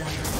blood.